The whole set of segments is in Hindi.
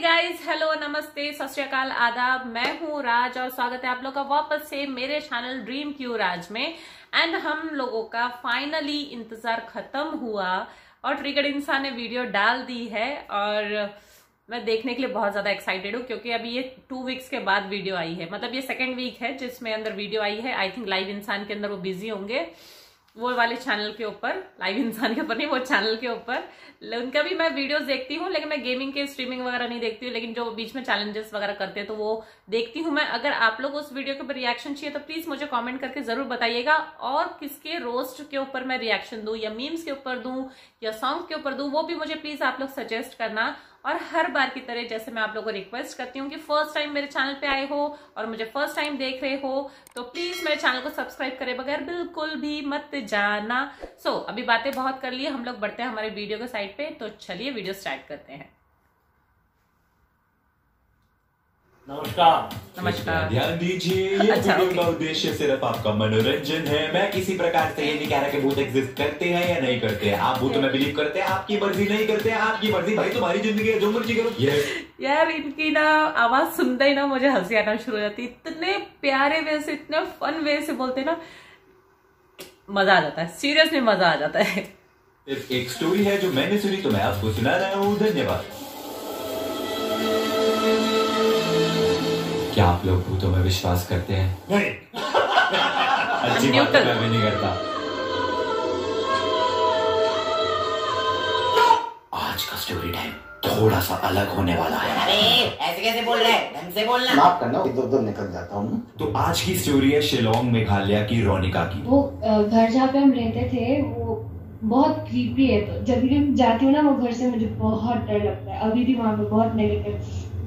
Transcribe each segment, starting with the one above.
गाइस हेलो नमस्ते, सत आदाब। मैं हूँ राज और स्वागत है आप लोग का वापस से मेरे चैनल ड्रीम क्यू राज में। एंड हम लोगों का फाइनली इंतज़ार खत्म हुआ और ट्रिगर्ड इंसान ने वीडियो डाल दी है और मैं देखने के लिए बहुत ज़्यादा एक्साइटेड हूँ क्योंकि अभी ये टू वीक्स के बाद वीडियो आई है। मतलब ये सेकेंड वीक है जिसमें अंदर वीडियो आई है। आई थिंक लाइव इंसान के अंदर वो बिज़ी होंगे। वो वाले चैनल के ऊपर लाइव इंसान के ऊपर नहीं, वो चैनल के ऊपर। उनका भी मैं वीडियोस देखती हूँ, लेकिन मैं गेमिंग के स्ट्रीमिंग वगैरह नहीं देखती हूँ, लेकिन जो बीच में चैलेंजेस वगैरह करते हैं तो वो देखती हूँ मैं। अगर आप लोग उस वीडियो के ऊपर रिएक्शन चाहिए तो प्लीज़ मुझे कॉमेंट करके ज़रूर बताइएगा, और किसके रोस्ट के ऊपर मैं रिएक्शन दू, या मीम्स के ऊपर दू, या सॉन्ग के ऊपर दू, वो भी मुझे प्लीज़ आप लोग सजेस्ट करना। और हर बार की तरह जैसे मैं आप लोगों को रिक्वेस्ट करती हूँ कि फ़र्स्ट टाइम मेरे चैनल पे आए हो और मुझे फ़र्स्ट टाइम देख रहे हो तो प्लीज़ मेरे चैनल को सब्सक्राइब करे बगैर बिल्कुल भी मत जाना। सो so, अभी बातें बहुत कर लिए हम लोग बढ़ते हैं हमारे वीडियो के साइड पे तो चलिए वीडियो स्टार्ट करते हैं। नमस्कार। नमस्कार। ध्यान दीजिए ये अच्छा, वीडियो का उद्देश्य सिर्फ़ आपका मनोरंजन है। मैं किसी प्रकार से ये नहीं कह रहा कि भूत एग्जिस्ट करते हैं या नहीं करते हैं। आप भूत में बिलीव करते हैं आपकी मर्ज़ी नहीं करते हैं आपकी मर्ज़ी। भाई तुम्हारी ज़िंदगी है जो मर्ज़ी करो। ये यार इनकी ना आवाज़ सुनते ही ना मुझे हँसी आना शुरू हो जाती है। इतने प्यारे वे से इतने फन वे से बोलते हैं ना मज़ा आ जाता है। सीरियसली मज़ा आ जाता है। एक स्टोरी है जो मैंने सुनी तो मैं आपको सुना रहा हूँ। धन्यवाद। आप लोग भूतों में विश्वास करते हैं? नहीं। अच्छी बात है मैं भी नहीं करता। आज का स्टोरी टाइम थोड़ा सा अलग होने वाला है। अरे ऐसे कैसे बोल रहे हैं? ढंग से बोलना। माफ़ करना इधर उधर निकल जाता हूँ तो आज की स्टोरी है शिलोंग मेघालय की रोनिका की। वो घर जहाँ पे हम रहते थे वो बहुत क्रीपी है। तो जब भी मैं जाती हूँ ना वो घर से मुझे बहुत डर लगता है। अभी भी वहाँ पे बहुत नेगेटिव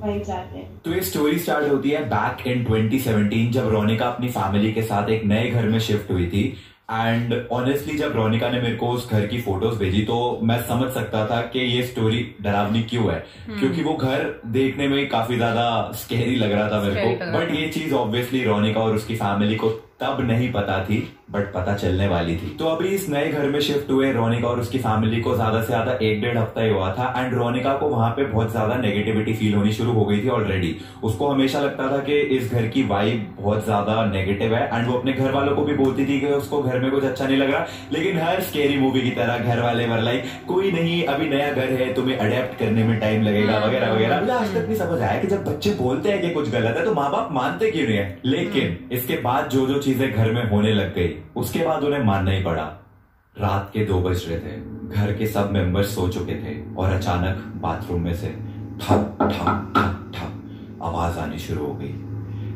हैं। तो ये स्टोरी स्टार्ट होती है बैक इन 2017 जब रोनिका अपनी फैमिली के साथ एक नए घर में शिफ्ट हुई थी। एंड ऑनेस्टली जब रोनिका ने मेरे को उस घर की फ़ोटोज़ भेजी तो मैं समझ सकता था कि ये स्टोरी डरावनी क्यों है। क्योंकि वो घर देखने में काफ़ी ज़्यादा स्केरी लग रहा था मेरे को। बट ये चीज़ ऑब्वियसली रोनिका और उसकी फैमिली को तब नहीं पता थी। बट पता चलने वाली थी। तो अभी इस नए घर में शिफ्ट हुए रोनिका और उसकी फैमिली को ज़्यादा से ज़्यादा एक डेढ़ हफ़्ता ही हुआ था एंड रोनिका को वहाँ पे बहुत ज़्यादा नेगेटिविटी फील होनी शुरू हो गई थी ऑलरेडी उसको हमेशा लगता था कि इस घर की वाइब बहुत ज़्यादा नेगेटिव है एंड वो अपने घर वालों को भी बोलती थी कि उसको घर में कुछ अच्छा नहीं लग रहा। लेकिन हर स्केरी मूवी की तरह घर वाले वर लाइक कोई नहीं अभी नया घर है तुम्हें अडेप्ट करने में टाइम लगेगा वगैरह वगैरह। मुझे आज तक नहीं समझ आया कि जब बच्चे बोलते हैं कि कुछ गलत है तो माँ बाप मानते क्यों नहीं है? लेकिन इसके बाद जो जो चीज़ें घर में होने लग गई उसके बाद उन्हें मानना ही पड़ा। रात के दो बज रहे थे। घर के सब मेंबर्स सो चुके थे और अचानक बाथरूम में से ठप ठप ठप ठप आवाज़ आनी शुरू हो गई।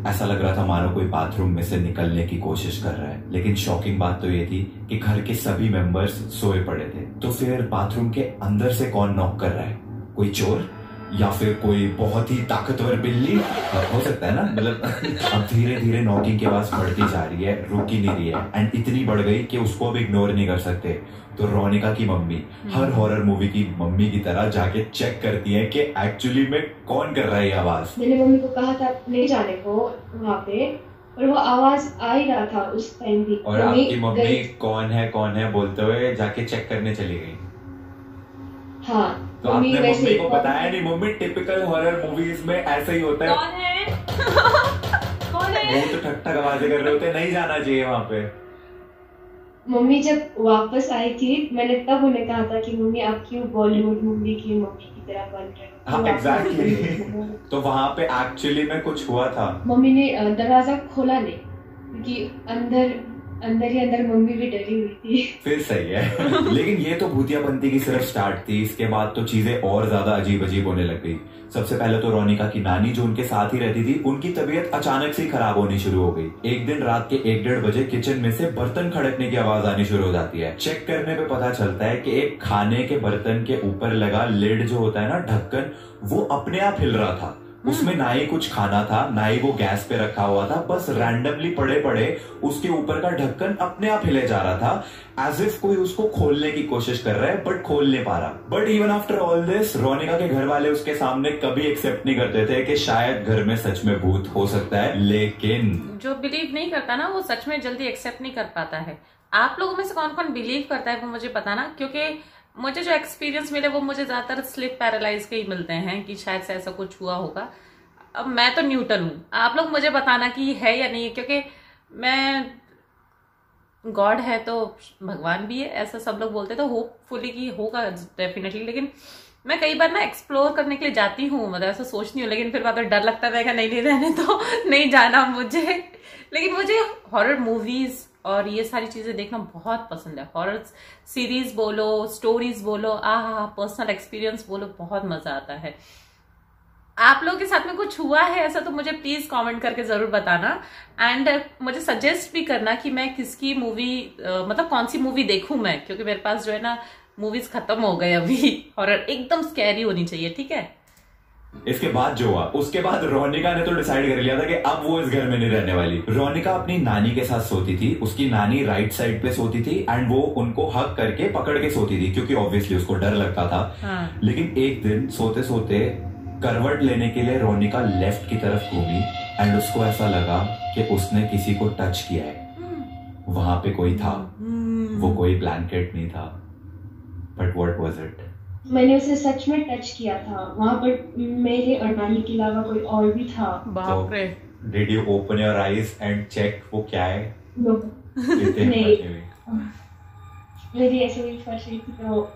ऐसा लग रहा था मानो कोई बाथरूम में से निकलने की कोशिश कर रहा है, लेकिन शॉकिंग बात तो ये थी कि घर के सभी मेंबर्स सोए पड़े थे। तो फिर बाथरूम के अंदर से कौन नॉक कर रहा है? कोई चोर? या फिर कोई बहुत ही ताकतवर बिल्ली? हो सकता है ना मतलब अब धीरे धीरे नॉकिंग की आवाज़ बढ़ती जा रही है रुक ही नहीं रही है एंड इतनी बढ़ गई कि उसको अब इग्नोर नहीं कर सकते। तो रोनिका की मम्मी हर हॉरर मूवी की मम्मी की तरह जाके चेक करती है कि एक्चुअली में कौन कर रहा है ये आवाज़। मैंने मम्मी को कहा था ले जाने को वहाँ पे। और वो आवाज़ आ ही रहा था उस टाइम भी और आपकी मम्मी कौन है कौन है बोलते हुए जाके चेक करने चली गई। हाँ। तो आपने मम्मी को बताया नहीं मम्मी टिपिकल हॉरर मूवीज़ में ऐसा ही होता है। कौन है? कौन है? वो तो ठक ठक आवाज़ें कर रहे होते नहीं जाना चाहिए वहाँ पे। मम्मी जब वापस आई थी मैंने तब उन्हें कहा था कि मम्मी आप क्यों बॉलीवुड मूवी की मम्मी की तरह बन रहे हो? हाँ, तो आप- exactly. तो वहाँ पे एक्चुअली में कुछ हुआ था। मम्मी ने दरवाज़ा खोला नहीं क्योंकि अंदर अंदर ही अंदर मम्मी भी डरी हुई थी। फिर सही है। लेकिन ये तो भूतियापंती की सिर्फ़ स्टार्ट थी, इसके बाद तो चीज़ें और ज़्यादा अजीब अजीब होने लग गई। सबसे पहले तो रोनिका की नानी जो उनके साथ ही रहती थी, उनकी तबीयत अचानक से खराब होनी शुरू हो गई। एक दिन रात के एक डेढ़ बजे किचन में से बर्तन खड़कने की आवाज़ आनी शुरू हो जाती है। चेक करने पे पता चलता है कि एक खाने के बर्तन के ऊपर लगा लेड जो होता है ना, ढक्कन, वो अपने आप हिल रहा था। उसमें ना ही कुछ खाना था ना ही वो गैस पे रखा हुआ था बस रैंडमली पड़े पड़े उसके ऊपर का ढक्कन अपने आप हिले जा रहा था एज इफ़ कोई उसको खोलने की कोशिश कर रहा है बट खोल नहीं पा रहा। But even after all this Ronika के घर वाले उसके सामने कभी एक्सेप्ट नहीं करते थे कि शायद घर में सच में भूत हो सकता है लेकिन जो बिलीव नहीं करता ना वो सच में जल्दी एक्सेप्ट नहीं कर पाता है। आप लोगों में से कौन कौन बिलीव करता है वो मुझे पता ना क्योंकि मुझे जो एक्सपीरियंस मिले, वो मुझे ज़्यादातर स्लिप पैरालाइज के ही मिलते हैं कि शायद से ऐसा कुछ हुआ होगा। अब मैं तो न्यूटन हूँ। आप लोग मुझे बताना कि है या नहीं, क्योंकि मैं गॉड है तो भगवान भी है, ऐसा सब लोग बोलते तो होपफुली कि होगा डेफिनेटली लेकिन मैं कई बार ना एक्सप्लोर करने के लिए जाती हूँ मतलब ऐसा सोचती हूँ, लेकिन फिर बाद में डर लगता है नहीं नहीं, रहने तो नहीं जाना मुझे। लेकिन मुझे हॉरर मूवीज़ और ये सारी चीज़ें देखना बहुत पसंद है। हॉरर सीरीज़ बोलो स्टोरीज बोलो आ हा पर्सनल एक्सपीरियंस बोलो, बहुत मज़ा आता है। आप लोगों के साथ में कुछ हुआ है ऐसा तो मुझे प्लीज़ कमेंट करके ज़रूर बताना। एंड मुझे सजेस्ट भी करना कि मैं किसकी मूवी मतलब कौन सी मूवी देखूँ मैं? क्योंकि मेरे पास जो है ना मूवीज़ खत्म हो गए अभी। और एकदम स्कैरी होनी चाहिए, ठीक है? इसके बाद जो हुआ उसके बाद रोनिका ने तो डिसाइड कर लिया था कि अब वो इस घर में नहीं रहने वाली। रोनिका अपनी नानी के साथ सोती थी उसकी नानी राइट साइड पे सोती थी एंड वो उनको हक करके पकड़ के सोती थी क्योंकि ऑब्वियसली उसको डर लगता था। हाँ। लेकिन एक दिन सोते सोते करवट लेने के लिए रोनिका लेफ़्ट की तरफ़ घूमी एंड उसको ऐसा लगा कि उसने किसी को टच किया है। वहाँ पे कोई था। वो कोई ब्लैंकेट नहीं था। बट वॉट वॉज़ इट मैंने उसे सच में टच किया था। वहाँ पर मेरे और नानी के अलावा कोई और भी था। बाप रे did you open your eyes and check वो क्या है? No. नहीं। मेरी ऐसे हुई फ़र्स्ट थी तो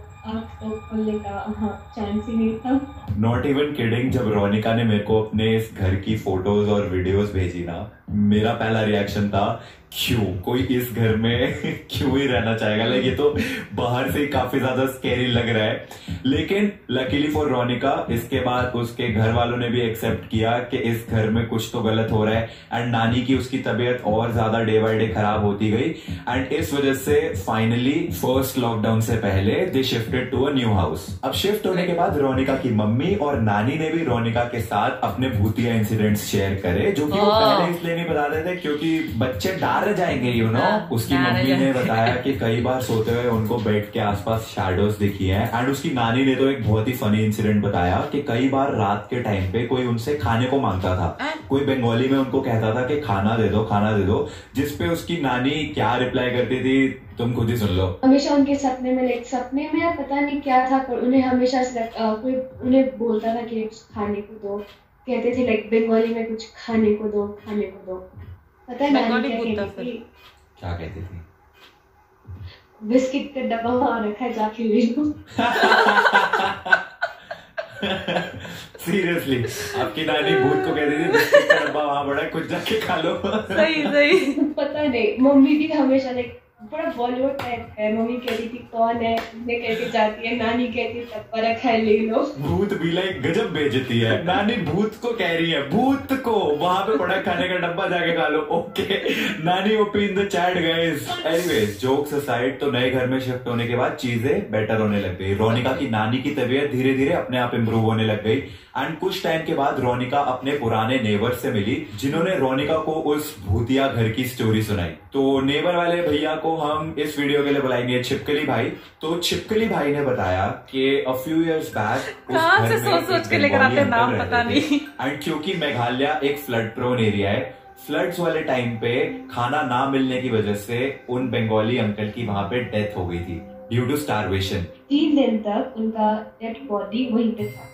नॉट इवन किडिंग जब रोनिका ने मेरे को अपने इस घर की फ़ोटोज़ और वीडियोस भेजी ना मेरा पहला रिएक्शन था क्यों? कोई इस घर में क्यों ही रहना चाहेगा? लाइक ये तो बाहर से काफ़ी ज़्यादा स्केरी लग रहा है। लेकिन लकीली फॉर रोनिका इसके बाद उसके घर वालों ने भी एक्सेप्ट किया कि इस घर में कुछ तो गलत हो रहा है एंड नानी की उसकी तबीयत और ज़्यादा डे बाय डे खराब होती गई एंड इस वजह से फाइनली फ़र्स्ट लॉकडाउन से पहले they shifted to a new house अब शिफ्ट होने के बाद रोनिका की मम्मी और नानी ने भी रोनिका के साथ अपने भूतिया इंसिडेंट्स शेयर करे जो कि वो पहले इसलिए नहीं बता रहे थे क्योंकि बच्चे डार रह जाएँगे यू नो हाँ, उसकी मम्मी ने बताया कि कई बार सोते हुए उनको बेड के आसपास शैडोज दिखी है एंड उसकी नानी ने तो एक बहुत ही फनी इंसिडेंट बताया कि कई बार रात के टाइम पे कोई उनसे खाने को माँगता था। हाँ। कोई बंगाली में उनको कहता था कि खाना दे दो खाना दे दो जिसपे उसकी नानी क्या रिप्लाई करती थी तुम खुद ही सुन लो। हमेशा उनके सपने में लाइक सपने में पता नहीं क्या था पर उन्हें हमेशा कोई उन्हें बोलता था कि खाने को दो। कहते थे लाइक बंगाली में कुछ खाने को दो खाने को दो। पता है नानी क्या कहती थी? क्या कहती थी? बिस्किट का डब्बा वहाँ रखा है जाके ले लो। सीरियसली आपकी नानी भूत को कहती थी बिस्किट का डब्बा वहाँ पड़ा है कुछ जाके खा लो। सही सही। पता नहीं मम्मी भी हमेशा लाइक बड़ा बॉलीवुड टाइप है। मम्मी कहती थी, कौन है? ने कहती जाती है, नानी कहती तब पर है, ले लो। भूत भी लाइक गजब बेचती है। नानी भूत को कह रही है, भूत को, वहाँ पे पड़ा खाने का डब्बा जाके खा लो। ओके। नानी OP in the chat guys anyways jokes aside तो नए घर में शिफ्ट होने के बाद चीज़ें बेटर होने लग गई। रोनिका की नानी की तबीयत धीरे धीरे अपने आप इम्प्रूव होने लग गई। एंड कुछ टाइम के बाद रोनिका अपने पुराने नेबर से मिली, जिन्होंने रोनिका को उस भूतिया घर की स्टोरी सुनाई। तो नेबर वाले भैया को हम इस वीडियो के लिए बुलाएँगे छिपकली भाई। तो छिपकली भाई ने बताया कि अ फ्यू इयर्स बैक से सोच सोच के लेकर आते नाम पता नहीं। एंड क्योंकि मेघालय एक फ्लड प्रोन एरिया है फ्लड्स वाले टाइम पे खाना ना मिलने की वजह से उन बंगाली अंकल की वहाँ पे डेथ हो गई थी। Due to starvation. तीन दिन तक उनका डेड बॉडी वहीं पे था।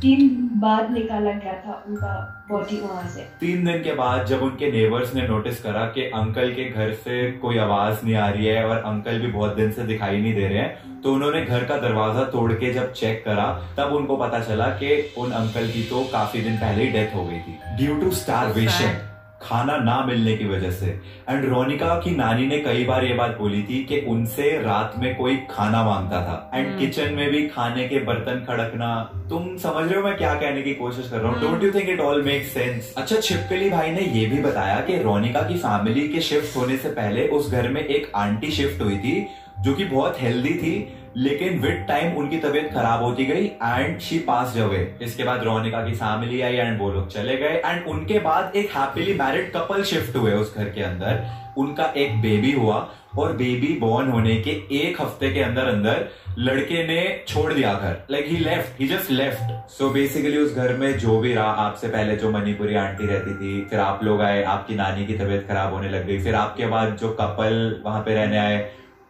तीन बाद निकाला गया था उनका बॉडी वहाँ से। तीन दिन के बाद जब उनके नेबर्स ने नोटिस करा कि अंकल के घर से कोई आवाज़ नहीं आ रही है और अंकल भी बहुत दिन से दिखाई नहीं दे रहे हैं तो उन्होंने घर का दरवाज़ा तोड़ के जब चेक करा तब उनको पता चला कि उन अंकल की तो काफ़ी दिन पहले ही डेथ हो गई थी। ड्यू टू स्टारवेशन खाना ना मिलने की वजह से। एंड रोनिका की नानी ने कई बार ये बात बोली थी कि उनसे रात में कोई खाना माँगता था। And kitchen hmm. में भी खाने के बर्तन खड़कना। तुम समझ रहे हो मैं क्या कहने की कोशिश कर रहा हूँ? Don't you think it all make sense अच्छा छिपकली भाई ने ये भी बताया कि रोनिका की फैमिली के शिफ्ट होने से पहले उस घर में एक आंटी शिफ्ट हुई थी जो कि बहुत हेल्दी थी। लेकिन विद टाइम उनकी तबीयत खराब होती गई एंड शी पास अवे इसके बाद रोनिका की फैमिली आई एंड वो लोग चले गए एंड उनके बाद एक हैप्पीली मैरिड कपल शिफ्ट हुए उस घर के अंदर. उनका एक बेबी हुआ और बेबी बॉर्न होने के एक हफ़्ते के अंदर अंदर लड़के ने छोड़ दिया घर. Like he left he just left so basically उस घर में जो भी रहा, आपसे पहले जो मणिपुरी आंटी रहती थी, फिर आप लोग आए, आपकी नानी की तबीयत खराब होने लग गई, फिर आपके बाद जो कपल वहाँ पे रहने आए,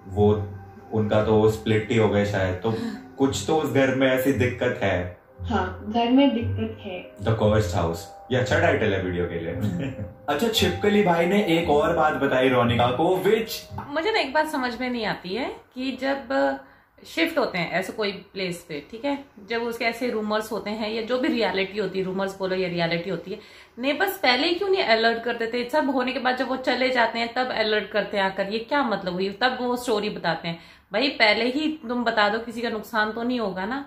वो उनका तो स्प्लिट ही हो गए शायद तो कुछ तो उस घर में ऐसी दिक्कत है। हाँ घर में दिक्कत है। द हाउस ये अच्छा टाइटल है वीडियो के लिए। अच्छा छिपकली भाई ने एक और बात बताई रोनिका को विच मुझे ना एक बात समझ में नहीं आती है कि जब शिफ्ट होते हैं ऐसे कोई प्लेस पे ठीक है? जब उसके ऐसे रूमर्स होते हैं या जो भी रियलिटी होती है रूमर्स बोलो या रियलिटी होती है नेबर्स पहले ही क्यों नहीं अलर्ट कर देते? सब होने के बाद जब वो चले जाते हैं तब अलर्ट करते हैं आकर। ये क्या मतलब हुई? तब वो स्टोरी बताते हैं। भाई पहले ही तुम बता दो किसी का नुकसान तो नहीं होगा ना?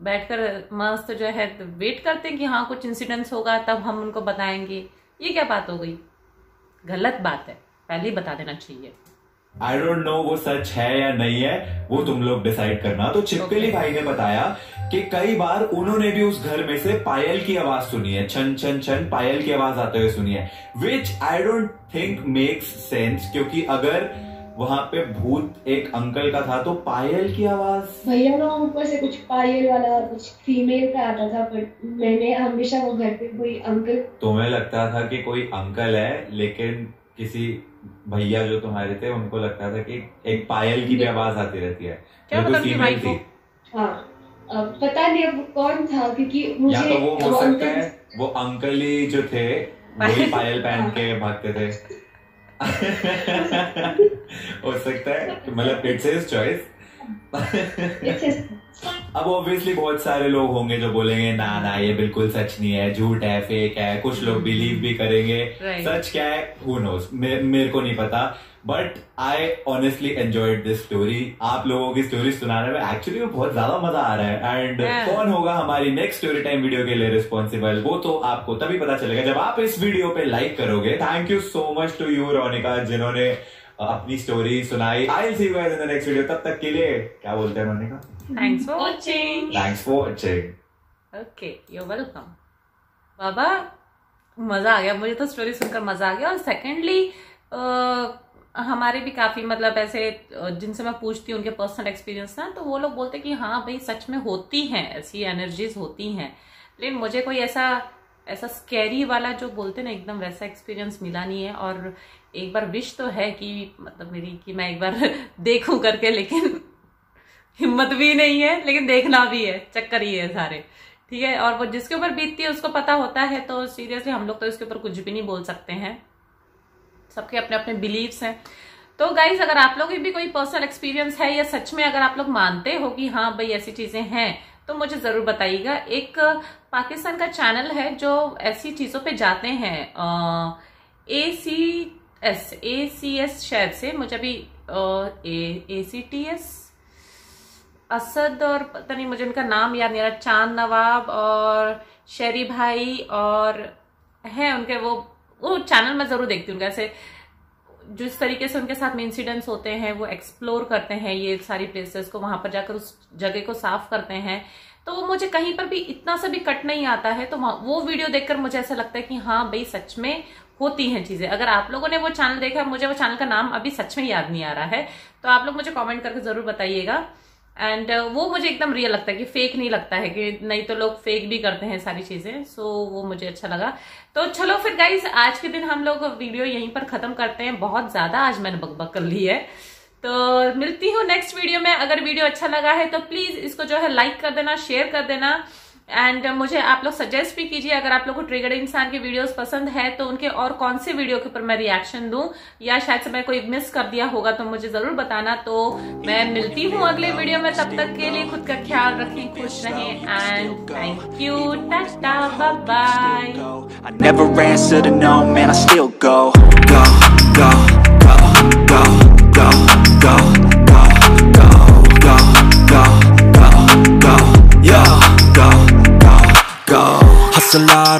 बैठकर मस्त जो है तो वेट करते हैं कि हाँ कुछ इंसिडेंट्स होगा तब हम उनको बताएँगे। ये क्या बात हो गई? गलत बात है। पहले ही बता देना चाहिए। आई डोंट नो वो सच है या नहीं है वो तुम लोग डिसाइड करना। तो छिपकली Okay. भाई ने बताया कि कई बार उन्होंने भी उस घर में से पायल की आवाज़ सुनी है। छन छन छन पायल की आवाज़ आते हुए सुनी है। Which I don't think makes sense क्योंकि अगर वहाँ पे भूत एक अंकल का था तो पायल की आवाज़। भैया ना ऊपर से कुछ पायल वाला कुछ फीमेल का आता था पर मैंने हमेशा वो घर पे कोई अंकल तुम्हें लगता था कि कोई अंकल है लेकिन किसी भैया जो तुम्हारे थे उनको लगता था कि एक पायल की भी आवाज़ आती रहती है। क्या पता कोई फीमेल थी। हाँ अब पता नहीं अब कौन था क्योंकि मुझे या तो वो हो सकता अंकल है वो अंकल ही जो थे वही पायल। पहन के भागते थे। हो सकता है मतलब इट्स हिज चॉइस अब ऑब्वियसली बहुत सारे लोग होंगे जो बोलेंगे ना ना ये बिल्कुल सच नहीं है झूठ है फेक है कुछ लोग बिलीव भी करेंगे। Right. सच क्या है? हु नोस मेरे को नहीं पता। But I honestly enjoyed this story आप लोगों की स्टोरी सुनाने में एक्चुअली में बहुत ज़्यादा मज़ा आ रहा है। And Yeah. कौन होगा हमारी नेक्स्ट स्टोरी टाइम वीडियो के लिए रिस्पॉन्सिबल वो तो आपको तभी पता चलेगा जब आप इस वीडियो पे लाइक करोगे। Thank you so much to you Ronika जिन्होंने अपनी स्टोरी सुनाई. I see you in the next video तब तक के लिए क्या बोलते हैं Ronika thanks for watching thanks for watching okay you welcome बाबा मज़ा आ गया. मुझे तो स्टोरी सुनकर मज़ा आ गया. और सेकेंडली हमारे भी काफ़ी मतलब ऐसे जिनसे मैं पूछती हूँ उनके पर्सनल एक्सपीरियंस ना तो वो लोग बोलते कि हाँ भाई सच में होती हैं ऐसी एनर्जीज होती हैं. लेकिन मुझे कोई ऐसा ऐसा स्कैरी वाला जो बोलते ना एकदम वैसा एक्सपीरियंस मिला नहीं है. और एक बार विश तो है कि मतलब मेरी, कि मैं एक बार देखूँ करके, लेकिन हिम्मत भी नहीं है, लेकिन देखना भी है, चक्कर ही है सारे। ठीक है? और वो जिसके ऊपर बीतती है, उसको पता होता है तो सीरियसली हम लोग तो इसके ऊपर कुछ भी नहीं बोल सकते हैं। सबके अपने अपने बिलीव्स हैं। तो गाइज़ अगर आप लोग भी कोई पर्सनल एक्सपीरियंस है, या सच में अगर आप लोग मानते हो कि हाँ भाई, ऐसी चीज़ें हैं तो मुझे ज़रूर बताइएगा। एक, पाकिस्तान का चैनल है जो ऐसी चीज़ों पे जाते हैं ए C S A C S शायद से, मुझे अभी A C T S Asad और पता नहीं, मुझे उनका नाम याद नहीं रहा, चाँद नवाब और शेरी भाई और है उनके वो वो चैनल मैं ज़रूर देखती हूँ कैसे जिस तरीके से उनके साथ में इंसिडेंट्स होते हैं, वो एक्सप्लोर करते हैं ये सारी प्लेसेस को, वहाँ पर जाकर उस जगह को साफ़ करते हैं तो वो मुझे कहीं पर भी इतना सा भी कट नहीं आता है तो वो वीडियो देखकर मुझे ऐसा लगता है कि हाँ भाई सच में होती हैं चीज़ें। अगर आप लोगों ने वो चैनल देखा मुझे वो चैनल का नाम अभी सच में याद नहीं आ रहा है तो आप लोग मुझे कमेंट करके ज़रूर बताइएगा। एंड वो मुझे एकदम रियल लगता है कि फेक नहीं लगता है कि नहीं तो लोग फेक भी करते हैं सारी चीज़ें सो so, वो मुझे अच्छा लगा। तो चलो फिर गाइज़ आज के दिन हम लोग वीडियो यहीं पर खत्म करते हैं। बहुत ज़्यादा आज मैंने बकबक कर ली है। तो मिलती हूँ नेक्स्ट वीडियो में। अगर वीडियो अच्छा लगा है तो प्लीज़ इसको जो है लाइक कर देना शेयर कर देना। एंड मुझे आप लोग सजेस्ट भी कीजिए अगर आप लोग को ट्रिगर्ड इंसान के वीडियोस पसंद है तो उनके और कौन से वीडियो के ऊपर मैं रिएक्शन दूँ या शायद से मैं कोई मिस कर दिया होगा तो मुझे ज़रूर बताना तो मैं मिलती हूँ अगले वीडियो में तब तक के लिए खुद का ख्याल रखें खुश रहें and thank you tata bye go Go, go, go, go, go, go, go, go, go, go, go, go, a lot of